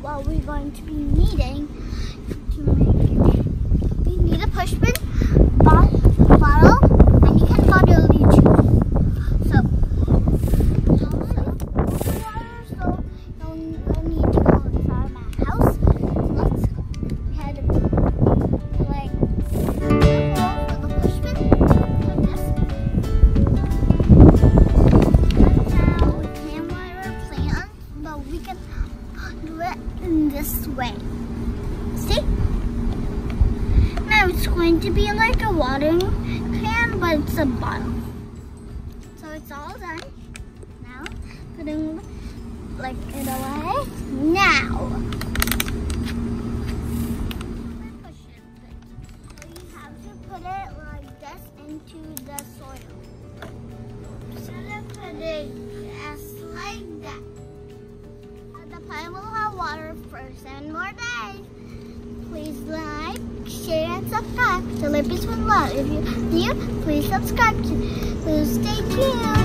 what we're going to be needing to make it. We need a push pin, bottle, and you can bottle you choose. So, we can do it in this way. See? Now it's going to be like a watering can, but it's a bottle. So it's all done. Now, putting like it away. Now. Into the soil. Water for seven more days. Please like, share, and subscribe to Lipi's with Love. If you're new, please subscribe to, to stay tuned.